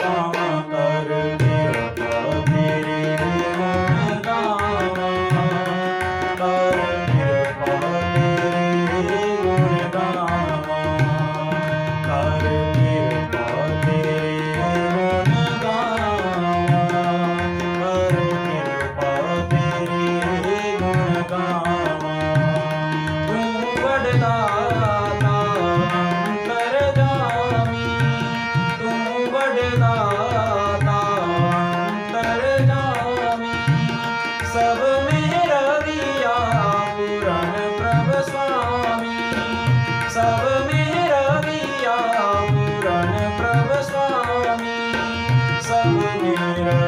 Oh. सब मेरा दिया पूरन प्रभ स्वामी सब मेरा